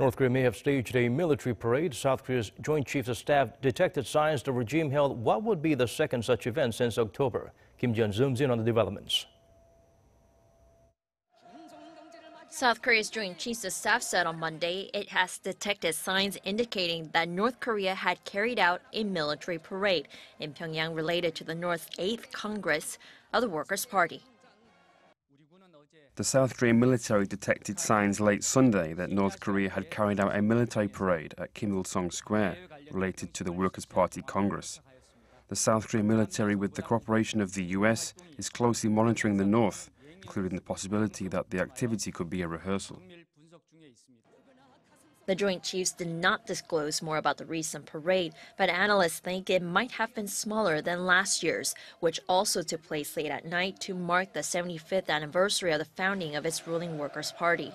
North Korea may have staged a military parade. South Korea's Joint Chiefs of Staff detected signs the regime held what would be the second such event since October. Kim Ji-yeon zooms in on the developments. South Korea's Joint Chiefs of Staff said on Monday it has detected signs indicating that North Korea had carried out a military parade in Pyongyang related to the North's 8th Congress of the Workers' Party. The South Korean military detected signs late Sunday that North Korea had carried out a military parade at Kim Il sung Square related to the Workers' Party Congress. The South Korean military, with the cooperation of the US, is closely monitoring the North including the possibility that the activity could be a rehearsal. The Joint Chiefs did not disclose more about the recent parade, but analysts think it might have been smaller than last year's, which also took place late at night to mark the 75th anniversary of the founding of its ruling Workers' Party.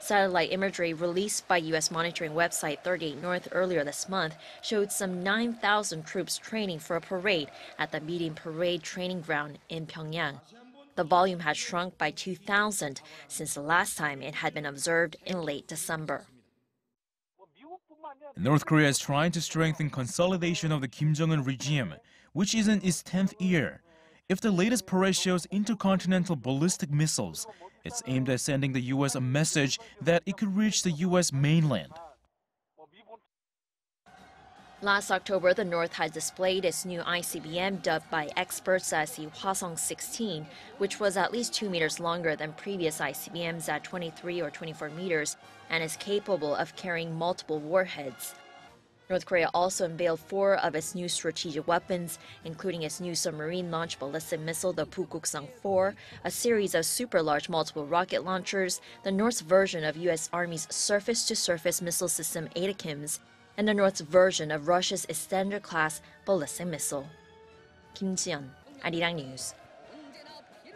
Satellite imagery released by U.S. monitoring website 38 North earlier this month showed some 9,000 troops training for a parade at the Mirim Parade Training Ground in Pyongyang. The volume had shrunk by 2,000 since the last time it had been observed in late December. North Korea is trying to strengthen consolidation of the Kim Jong-un regime, which is in its 10th year. If the latest parade shows intercontinental ballistic missiles, it's aimed at sending the U.S. a message that it could reach the U.S. mainland. Last October, the North had displayed its new ICBM dubbed by experts as the Hwasong 16, which was at least 2 meters longer than previous ICBMs at 23 or 24 meters and is capable of carrying multiple warheads. North Korea also unveiled four of its new strategic weapons, including its new submarine-launched ballistic missile, the Pukguksong-4, a series of super-large multiple rocket launchers, the North's version of U.S. Army's surface-to-surface missile system ATACMS, and the North's version of Russia's Iskander class ballistic missile. Kim Ji-yeon, Arirang News.